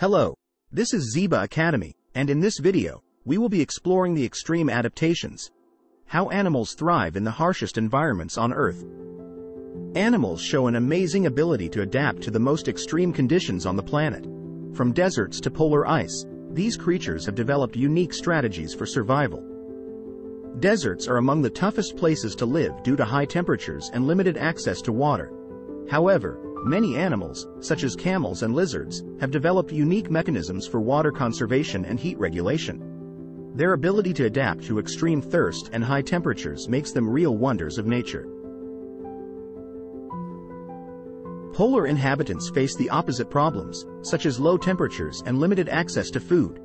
Hello, this is Zeba Academy, and in this video, we will be exploring the extreme adaptations. How animals thrive in the harshest environments on Earth. Animals show an amazing ability to adapt to the most extreme conditions on the planet. From deserts to polar ice, these creatures have developed unique strategies for survival. Deserts are among the toughest places to live due to high temperatures and limited access to water. However, Many animals, such as camels and lizards, have developed unique mechanisms for water conservation and heat regulation. Their ability to adapt to extreme thirst and high temperatures makes them real wonders of nature. Polar inhabitants face the opposite problems, such as low temperatures and limited access to food.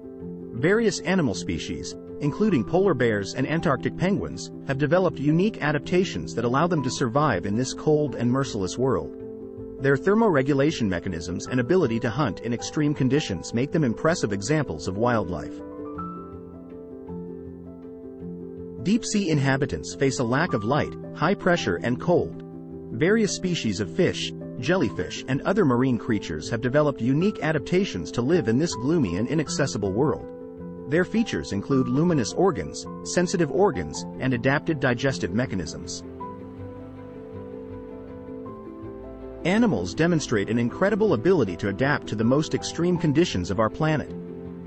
Various animal species, including polar bears and Antarctic penguins, have developed unique adaptations that allow them to survive in this cold and merciless world. Their thermoregulation mechanisms and ability to hunt in extreme conditions make them impressive examples of wildlife. Deep-sea inhabitants face a lack of light, high pressure and cold. Various species of fish, jellyfish and other marine creatures have developed unique adaptations to live in this gloomy and inaccessible world. Their features include luminous organs, sensitive organs, and adapted digestive mechanisms. Animals demonstrate an incredible ability to adapt to the most extreme conditions of our planet.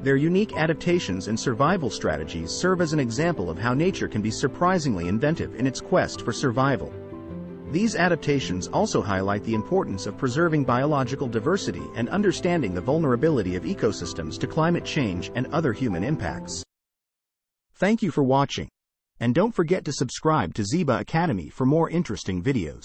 Their unique adaptations and survival strategies serve as an example of how nature can be surprisingly inventive in its quest for survival. These adaptations also highlight the importance of preserving biological diversity and understanding the vulnerability of ecosystems to climate change and other human impacts. Thank you for watching. And don't forget to subscribe to Zeba Academy for more interesting videos.